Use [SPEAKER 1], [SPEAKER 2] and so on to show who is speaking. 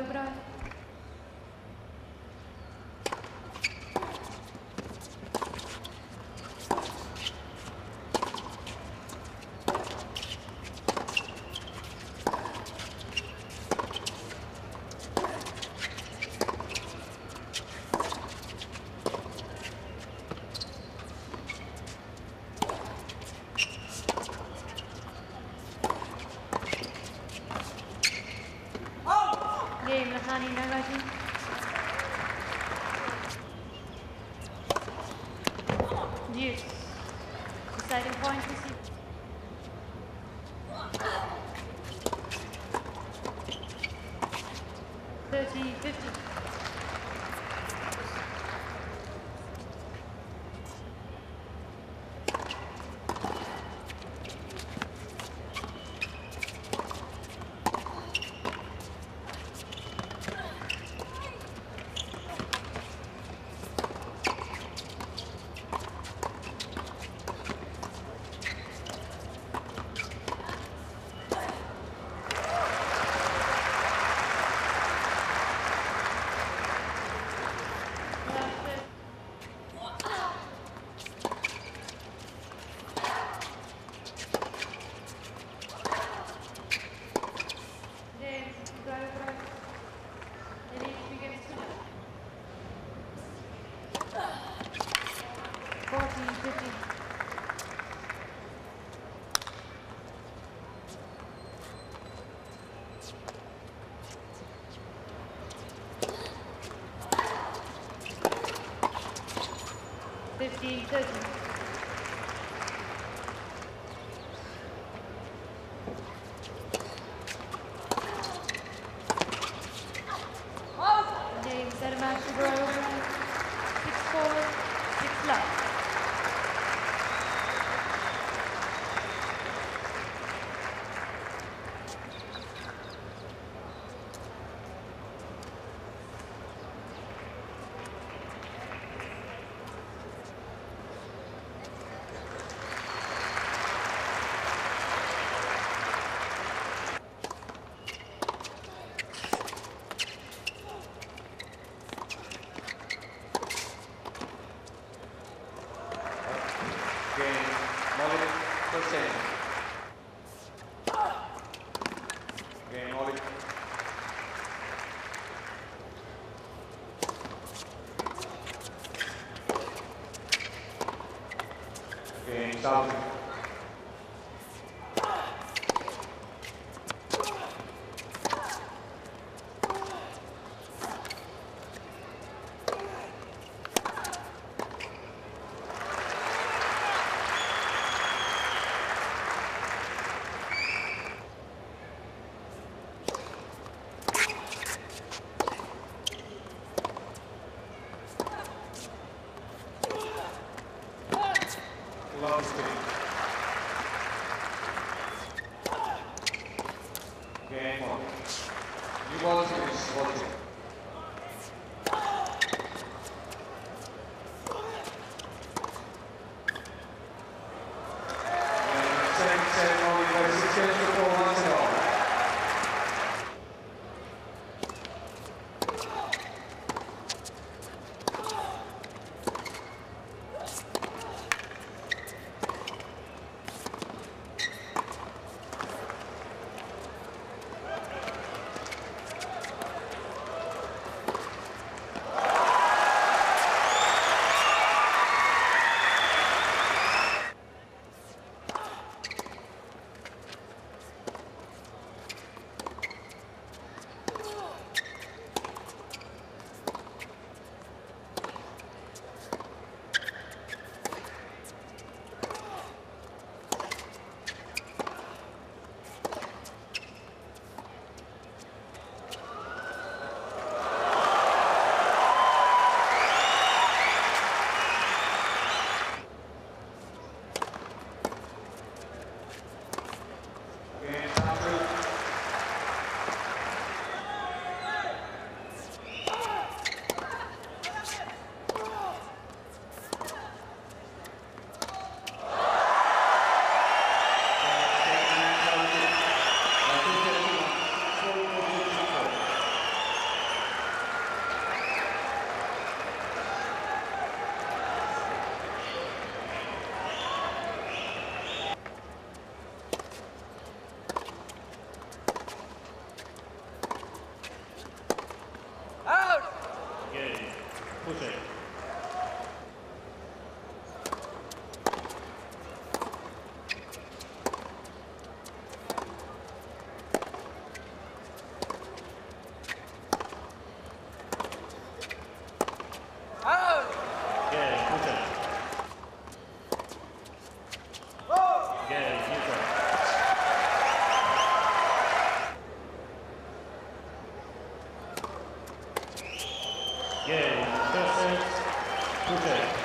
[SPEAKER 1] Brian. Ugraj. Game nasani nagaji. Yes. Deciding point receive. Thirty, fifty. 第一这题
[SPEAKER 2] Game. Game, 原告，你把证据提供。
[SPEAKER 3] Yay, Sussex, Sussex.